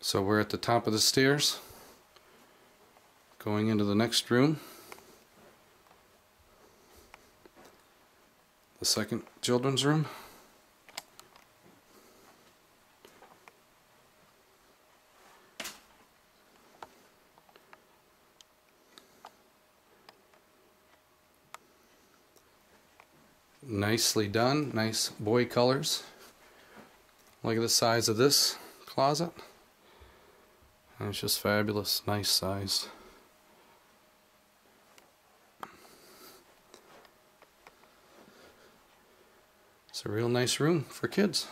So we're at the top of the stairs, going into the next room. The second children's room. Nicely done, nice boy colors. Look at the size of this closet. And it's just fabulous, nice size. It's a real nice room for kids.